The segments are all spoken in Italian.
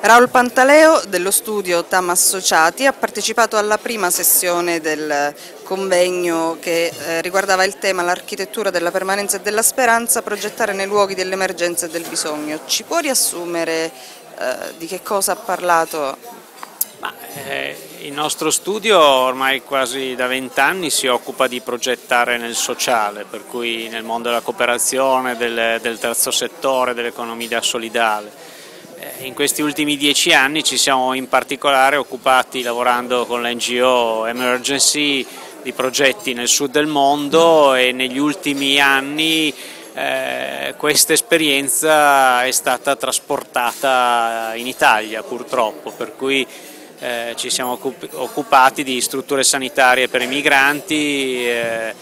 Raul Pantaleo dello studio TAM Associati ha partecipato alla prima sessione del convegno che eh, riguardava il tema l'architettura della permanenza e della speranza, progettare nei luoghi dell'emergenza e del bisogno. Ci può riassumere eh, di che cosa ha parlato? Ma, eh, il nostro studio ormai quasi da vent'anni si occupa di progettare nel sociale, per cui nel mondo della cooperazione, del, del terzo settore, dell'economia solidale in questi ultimi dieci anni ci siamo in particolare occupati lavorando con l'NGO Emergency di progetti nel sud del mondo e negli ultimi anni eh, questa esperienza è stata trasportata in Italia purtroppo, per cui eh, ci siamo occupati di strutture sanitarie per i migranti, eh, eh,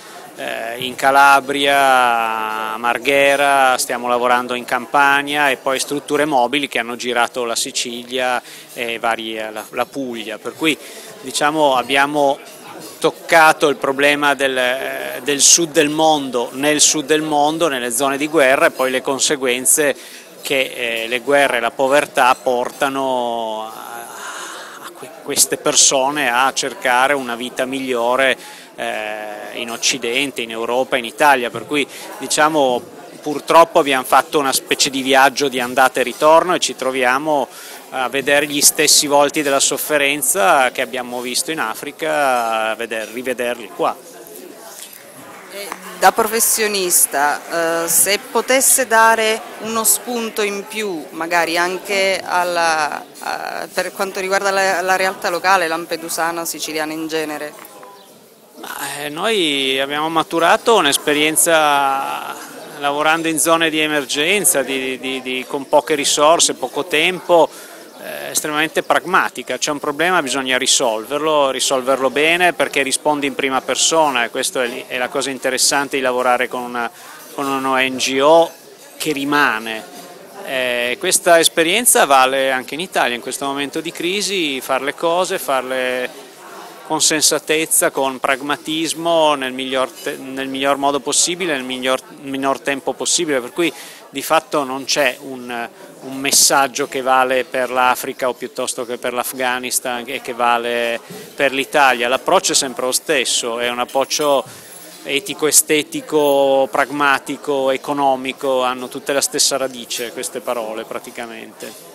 in Calabria, a Marghera, stiamo lavorando in Campania e poi strutture mobili che hanno girato la Sicilia e varie, la, la Puglia, per cui diciamo, abbiamo toccato il problema del, del, sud del mondo nel sud del mondo, nelle zone di guerra e poi le conseguenze che eh, le guerre e la povertà portano a, a queste persone a cercare una vita migliore eh, in Occidente, in Europa, in Italia, per cui diciamo purtroppo abbiamo fatto una specie di viaggio di andata e ritorno e ci troviamo a vedere gli stessi volti della sofferenza che abbiamo visto in Africa, a veder, rivederli qua. Da professionista, eh, se potesse dare uno spunto in più, magari anche alla, per quanto riguarda la, la realtà locale, lampedusana, siciliana in genere, eh, noi abbiamo maturato un'esperienza lavorando in zone di emergenza, di, di, di, con poche risorse, poco tempo, eh, estremamente pragmatica. C'è un problema, bisogna risolverlo, risolverlo bene perché rispondi in prima persona e questa è, è, la cosa interessante di lavorare con una, con una NGO che rimane. Eh, questa esperienza vale anche in Italia in questo momento di crisi, fare le cose, farle con sensatezza, con pragmatismo, nel miglior, nel miglior modo possibile, nel miglior, minor tempo possibile, per cui di fatto non c'è un, un, messaggio che vale per l'Africa o piuttosto che per l'Afghanistan e che vale per l'Italia, l'approccio è sempre lo stesso, è un approccio etico, estetico, pragmatico, economico, hanno tutte la stessa radice queste parole praticamente.